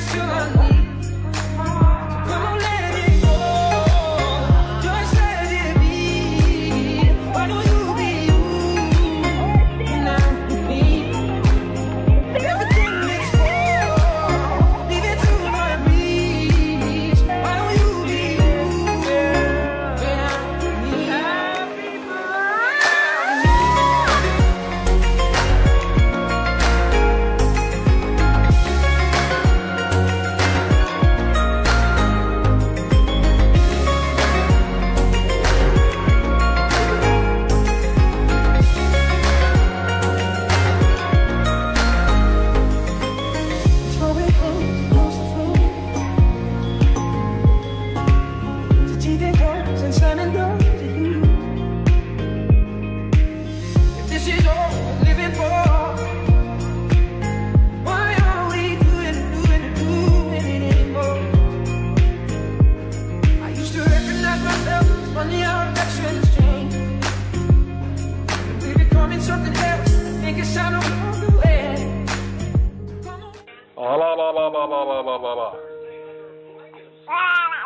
things to. in something else. I think it's time to walk away. Ah, la, la, la, la, la, la, la, la. Ah!